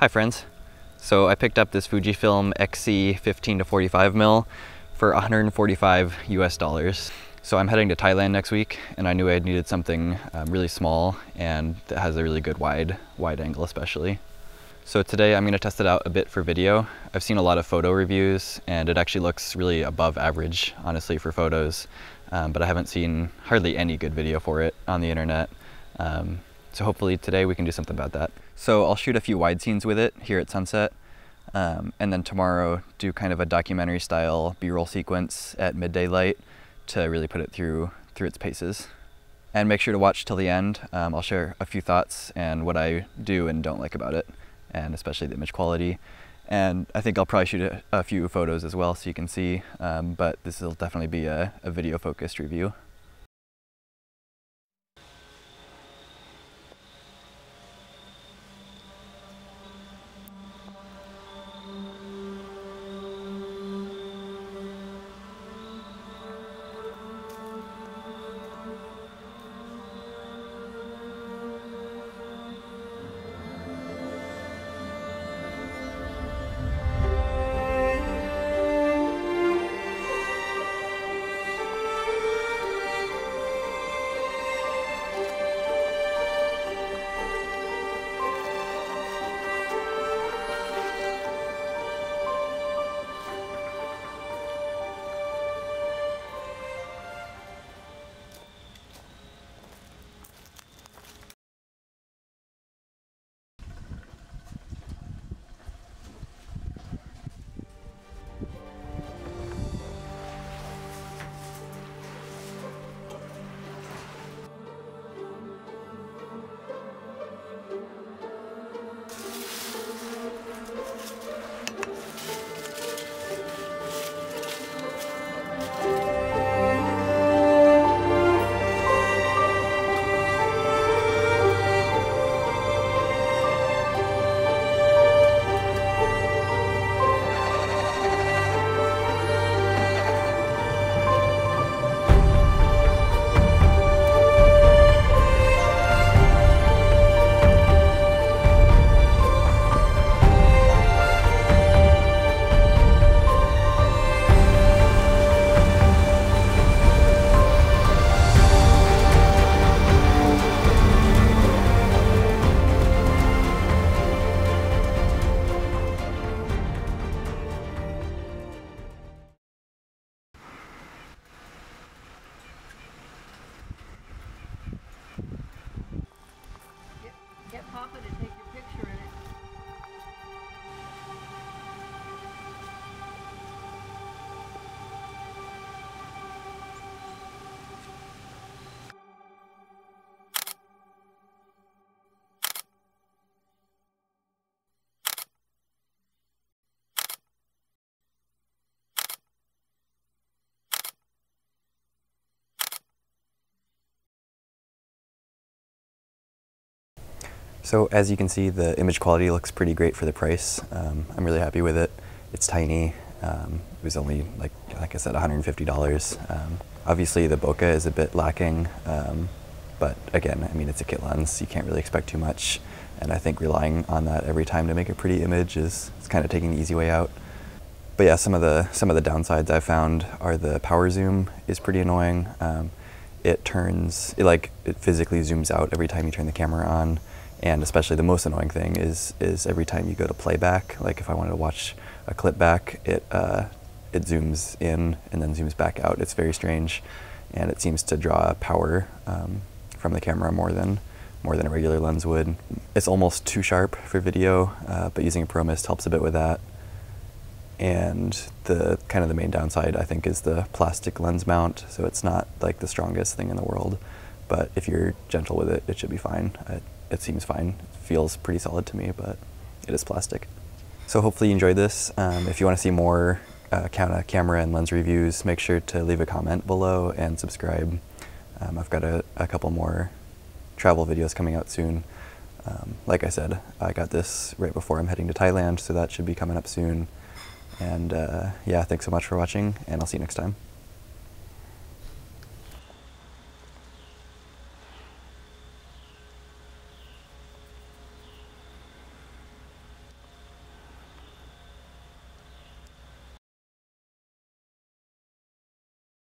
Hi friends. So I picked up this Fujifilm XC 15 to 45 mil for 145 US dollars. So I'm heading to Thailand next week and I knew I needed something um, really small and that has a really good wide, wide angle especially. So today I'm gonna test it out a bit for video. I've seen a lot of photo reviews and it actually looks really above average, honestly, for photos. Um, but I haven't seen hardly any good video for it on the internet. Um, so hopefully today we can do something about that. So I'll shoot a few wide scenes with it here at sunset. Um, and then tomorrow do kind of a documentary style b-roll sequence at midday light to really put it through through its paces. And make sure to watch till the end. Um, I'll share a few thoughts and what I do and don't like about it, and especially the image quality. And I think I'll probably shoot a, few photos as well so you can see, um, but this will definitely be a, a video focused review. So as you can see, the image quality looks pretty great for the price. Um, I'm really happy with it. It's tiny. Um, it was only like like I said, $150. Um, obviously, the bokeh is a bit lacking, um, but again, I mean, it's a kit lens. You can't really expect too much, and I think relying on that every time to make a pretty image is, is kind of taking the easy way out. But yeah, some of the some of the downsides I've found are the power zoom is pretty annoying. Um, it turns it like it physically zooms out every time you turn the camera on and especially the most annoying thing is is every time you go to playback like if i wanted to watch a clip back it uh, it zooms in and then zooms back out. It's very strange and it seems to draw power um, from the camera more than more than a regular lens would. It's almost too sharp for video uh, but using a ProMist helps a bit with that. And the kind of the main downside i think is the plastic lens mount so it's not like the strongest thing in the world but if you're gentle with it it should be fine it seems fine. It feels pretty solid to me, but it is plastic. So hopefully you enjoyed this. Um, if you want to see more uh, camera and lens reviews, make sure to leave a comment below and subscribe. Um, I've got a, a, couple more travel videos coming out soon. Um, like I said, I got this right before I'm heading to Thailand, so that should be coming up soon. And uh, yeah, thanks so much for watching, and I'll see you next time.